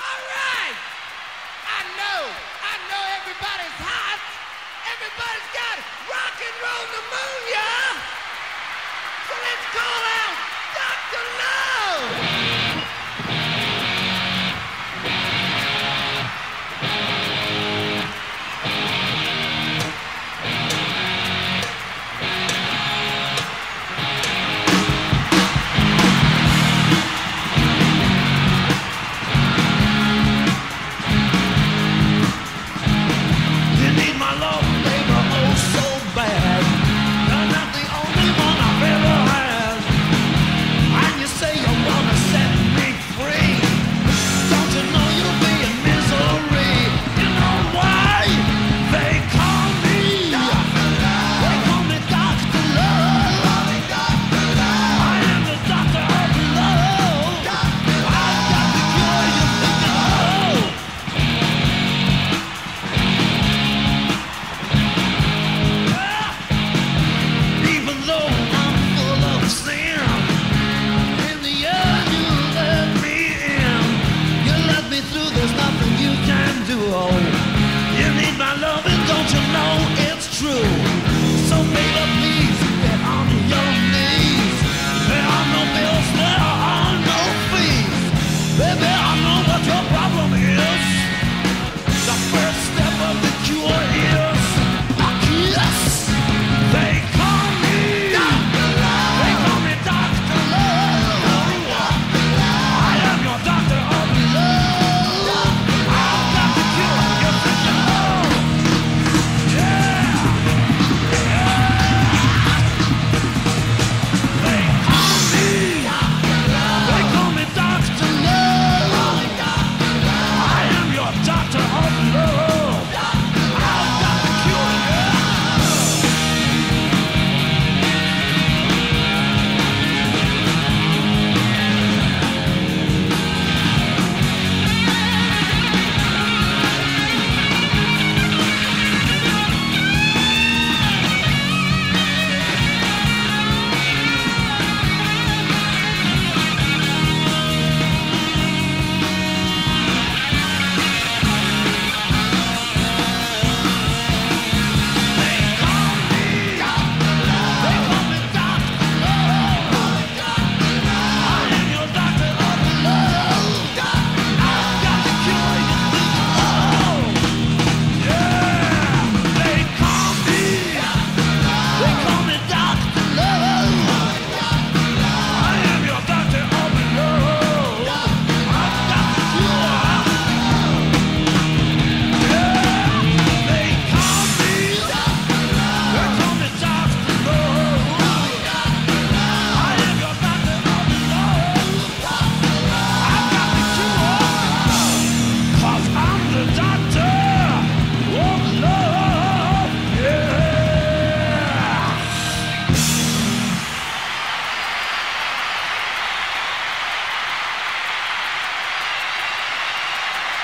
All right. I know. I know everybody's hot. Everybody's got